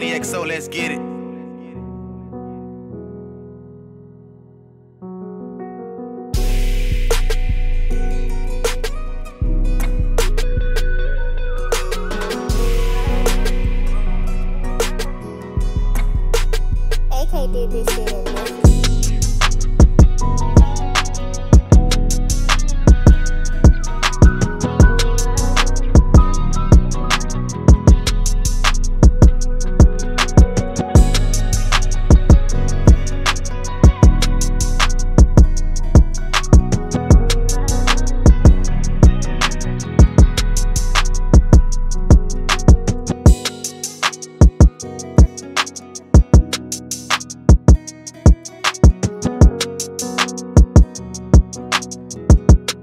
Money XO, let's get it. AK did this shit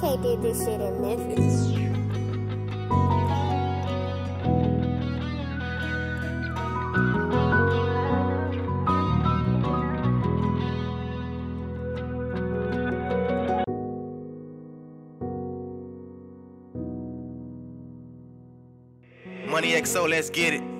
AK did this shit in Memphis. Money XO, let's get it.